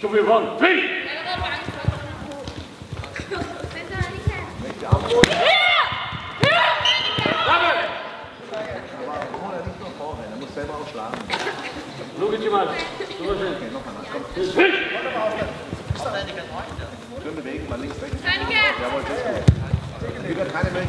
Ich hoffe, wir waren fähig. selber auch schlagen. Nur geht jemand. Nur schön. Okay, nochmal nach. Komm. Hin! Schön bewegen, mal links weg. Jawohl, das ist gut. Wieder keine Milch.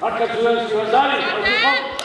Hakikaten güvenlik güvenlik.